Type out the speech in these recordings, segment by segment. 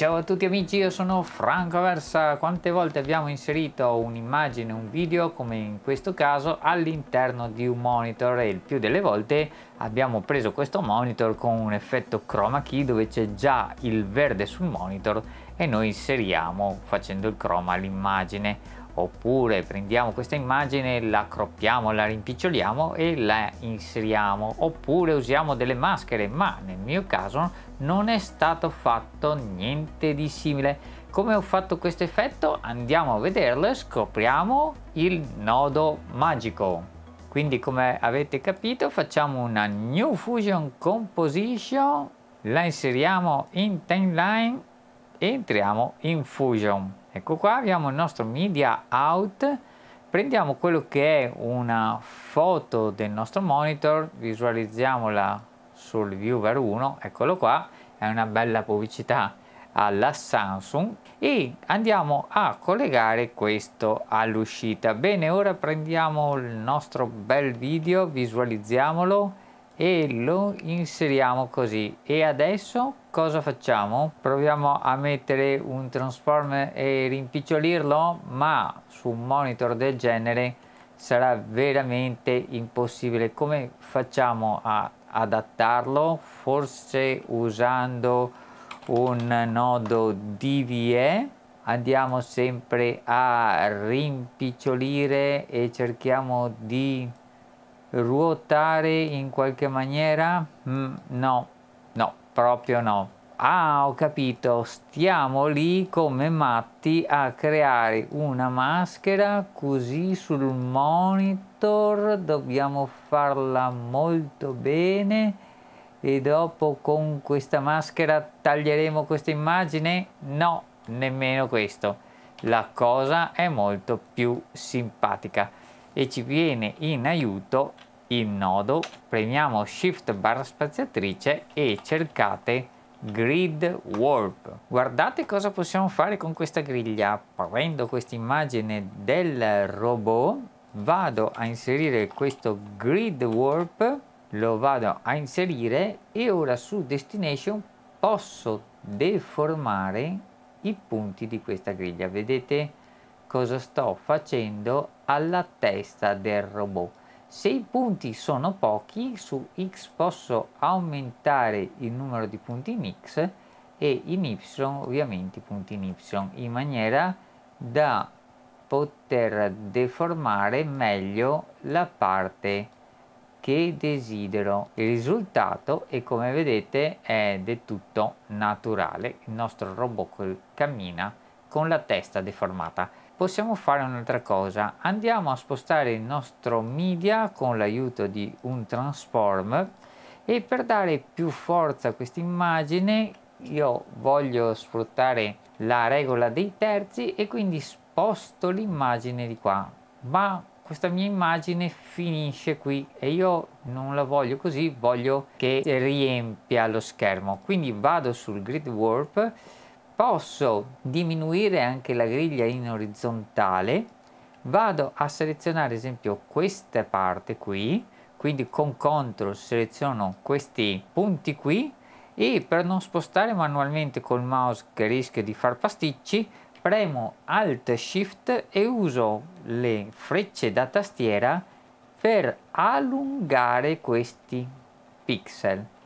Ciao a tutti amici, io sono Franco Versa. Quante volte abbiamo inserito un'immagine, un video, come in questo caso, all'interno di un monitor e il più delle volte abbiamo preso questo monitor con un effetto chroma key dove c'è già il verde sul monitor e noi inseriamo facendo il chroma all'immagine oppure prendiamo questa immagine, la croppiamo, la rimpiccioliamo e la inseriamo. Oppure usiamo delle maschere ma nel mio caso non è stato fatto niente di simile. Come ho fatto questo effetto? Andiamo a vederlo e scopriamo il nodo magico. Quindi come avete capito facciamo una new fusion composition la inseriamo in timeline e entriamo in fusion ecco qua abbiamo il nostro media out. Prendiamo quello che è una foto del nostro monitor visualizziamola sul viewer 1 eccolo qua è una bella pubblicità alla Samsung. E andiamo a collegare questo all'uscita. Bene ora prendiamo il nostro bel video visualizziamolo e lo inseriamo così. E adesso cosa facciamo? Proviamo a mettere un transformer e rimpicciolirlo ma su un monitor del genere sarà veramente impossibile. Come facciamo a adattarlo? Forse usando un nodo DVE andiamo sempre a rimpicciolire e cerchiamo di ruotare in qualche maniera? Mm, no, no, proprio no. Ah, ho capito, stiamo lì come matti a creare una maschera così sul monitor, dobbiamo farla molto bene e dopo con questa maschera taglieremo questa immagine? No, nemmeno questo. La cosa è molto più simpatica e ci viene in aiuto il nodo, premiamo Shift barra spaziatrice e cercate Grid Warp. Guardate cosa possiamo fare con questa griglia. Prendo questa immagine del robot, vado a inserire questo Grid Warp, lo vado a inserire e ora su Destination posso deformare i punti di questa griglia. Vedete cosa sto facendo alla testa del robot. Se i punti sono pochi, su x posso aumentare il numero di punti in x e in y ovviamente i punti in y, in maniera da poter deformare meglio la parte che desidero. Il risultato è come vedete è del tutto naturale, il nostro robot cammina con la testa deformata possiamo fare un'altra cosa. Andiamo a spostare il nostro media con l'aiuto di un transform e per dare più forza a questa immagine io voglio sfruttare la regola dei terzi e quindi sposto l'immagine di qua. Ma questa mia immagine finisce qui e io non la voglio così voglio che riempia lo schermo. Quindi vado sul grid warp posso diminuire anche la griglia in orizzontale vado a selezionare ad esempio questa parte qui quindi con CTRL seleziono questi punti qui e per non spostare manualmente col mouse che rischia di far pasticci premo Alt Shift e uso le frecce da tastiera per allungare questi pixel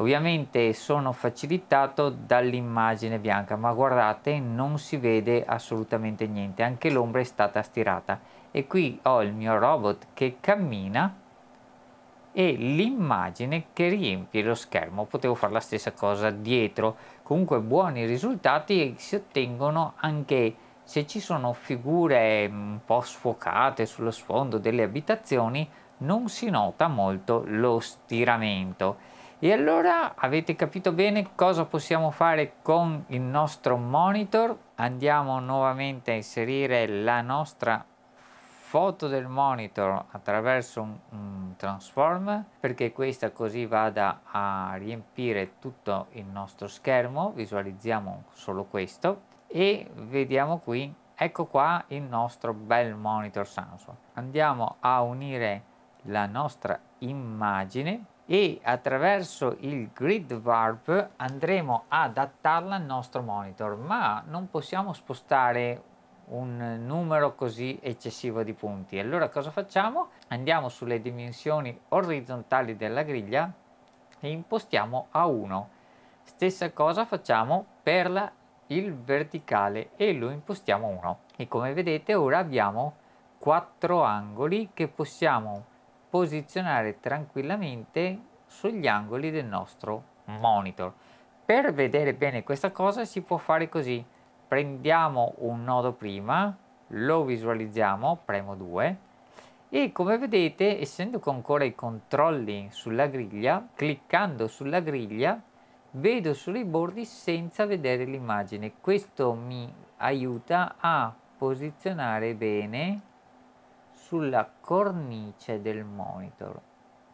Ovviamente sono facilitato dall'immagine bianca, ma guardate non si vede assolutamente niente, anche l'ombra è stata stirata. E qui ho il mio robot che cammina e l'immagine che riempie lo schermo. Potevo fare la stessa cosa dietro. Comunque buoni risultati si ottengono anche se ci sono figure un po' sfocate sullo sfondo delle abitazioni, non si nota molto lo stiramento e allora avete capito bene cosa possiamo fare con il nostro monitor? Andiamo nuovamente a inserire la nostra foto del monitor attraverso un, un transform perché questa così vada a riempire tutto il nostro schermo. Visualizziamo solo questo e vediamo qui ecco qua il nostro bel monitor Samsung. Andiamo a unire la nostra immagine e attraverso il grid warp andremo ad adattarla al nostro monitor ma non possiamo spostare un numero così eccessivo di punti. Allora cosa facciamo? Andiamo sulle dimensioni orizzontali della griglia e impostiamo a 1 stessa cosa facciamo per la, il verticale e lo impostiamo 1 e come vedete ora abbiamo quattro angoli che possiamo posizionare tranquillamente sugli angoli del nostro monitor. Per vedere bene questa cosa si può fare così. Prendiamo un nodo prima, lo visualizziamo, premo 2 e come vedete essendo con ancora i controlli sulla griglia, cliccando sulla griglia vedo sui bordi senza vedere l'immagine. Questo mi aiuta a posizionare bene sulla cornice del monitor.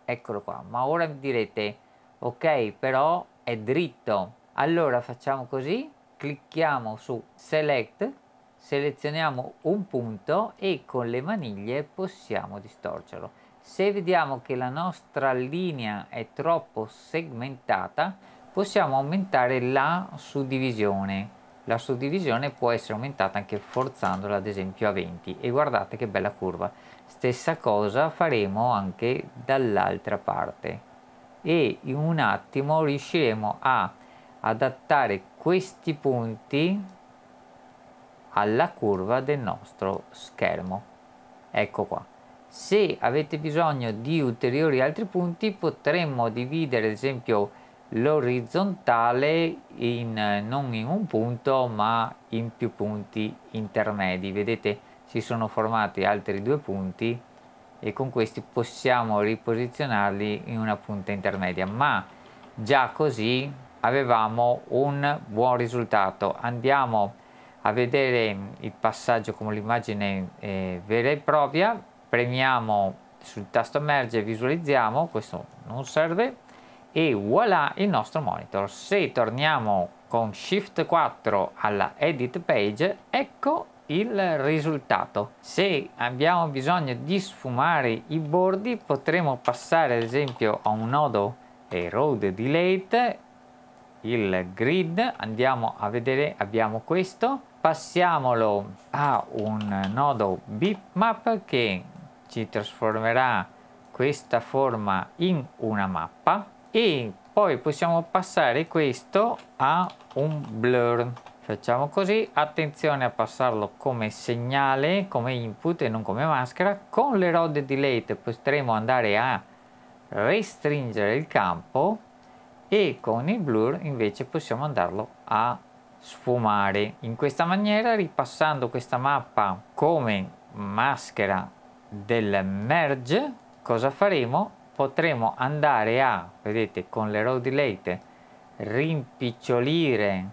Eccolo qua ma ora direte ok però è dritto. Allora facciamo così clicchiamo su select selezioniamo un punto e con le maniglie possiamo distorcerlo. Se vediamo che la nostra linea è troppo segmentata possiamo aumentare la suddivisione la suddivisione può essere aumentata anche forzandola ad esempio a 20 e guardate che bella curva. Stessa cosa faremo anche dall'altra parte. E in un attimo riusciremo a adattare questi punti alla curva del nostro schermo. Ecco qua. Se avete bisogno di ulteriori altri punti potremmo dividere ad esempio l'orizzontale in, non in un punto ma in più punti intermedi. Vedete si sono formati altri due punti e con questi possiamo riposizionarli in una punta intermedia. Ma già così avevamo un buon risultato. Andiamo a vedere il passaggio come l'immagine eh, vera e propria. Premiamo sul tasto merge visualizziamo. Questo non serve e voilà il nostro monitor. Se torniamo con Shift 4 alla Edit Page, ecco il risultato. Se abbiamo bisogno di sfumare i bordi, potremo passare ad esempio a un nodo Road Delete, il grid, andiamo a vedere, abbiamo questo, passiamolo a un nodo bitmap che ci trasformerà questa forma in una mappa e poi possiamo passare questo a un blur. Facciamo così. Attenzione a passarlo come segnale come input e non come maschera. Con le rod delete potremo andare a restringere il campo e con il blur invece possiamo andarlo a sfumare. In questa maniera ripassando questa mappa come maschera del merge cosa faremo potremo andare a, vedete, con le row delete rimpicciolire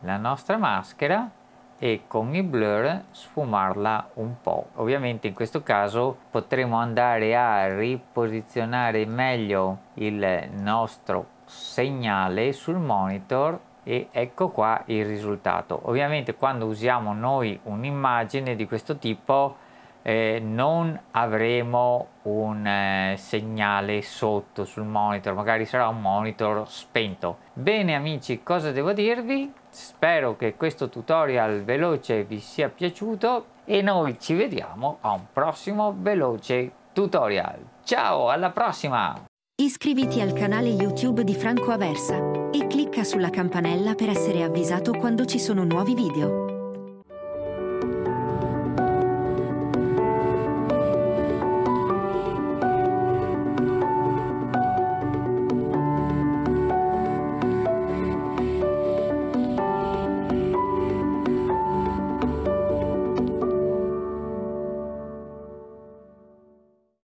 la nostra maschera e con il blur sfumarla un po'. Ovviamente in questo caso potremo andare a riposizionare meglio il nostro segnale sul monitor e ecco qua il risultato. Ovviamente quando usiamo noi un'immagine di questo tipo eh, non avremo un eh, segnale sotto sul monitor, magari sarà un monitor spento. Bene amici, cosa devo dirvi? Spero che questo tutorial veloce vi sia piaciuto e noi ci vediamo a un prossimo veloce tutorial. Ciao, alla prossima! Iscriviti al canale YouTube di Franco Aversa e clicca sulla campanella per essere avvisato quando ci sono nuovi video.